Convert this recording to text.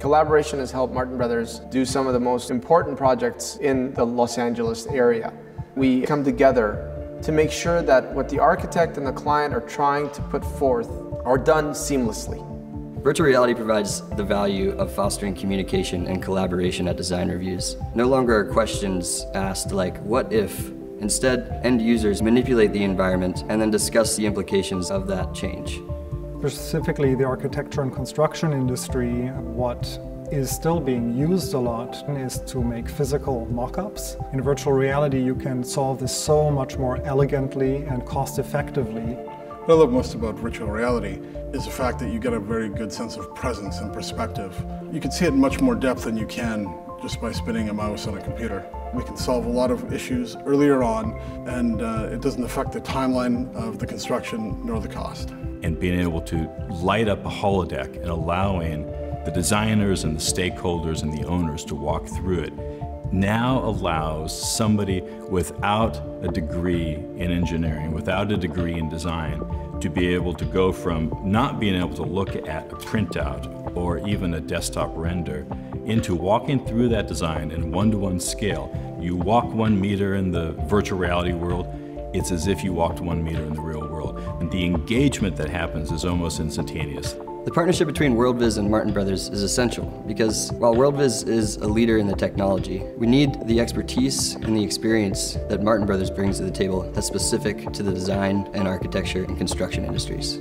Collaboration has helped Martin Brothers do some of the most important projects in the Los Angeles area. We come together to make sure that what the architect and the client are trying to put forth are done seamlessly. Virtual reality provides the value of fostering communication and collaboration at design reviews. No longer are questions asked like, what if? Instead, end users manipulate the environment and then discuss the implications of that change. Specifically the architecture and construction industry, what is still being used a lot is to make physical mock-ups. In virtual reality you can solve this so much more elegantly and cost effectively. What I love most about virtual reality is the fact that you get a very good sense of presence and perspective. You can see it in much more depth than you can just by spinning a mouse on a computer. We can solve a lot of issues earlier on and uh, it doesn't affect the timeline of the construction nor the cost. And being able to light up a holodeck and allowing the designers and the stakeholders and the owners to walk through it now allows somebody without a degree in engineering, without a degree in design, to be able to go from not being able to look at a printout or even a desktop render into walking through that design in one-to-one -one scale. You walk one meter in the virtual reality world, it's as if you walked one meter in the real world. And the engagement that happens is almost instantaneous. The partnership between WorldViz and Martin Brothers is essential because while WorldViz is a leader in the technology, we need the expertise and the experience that Martin Brothers brings to the table that's specific to the design and architecture and construction industries.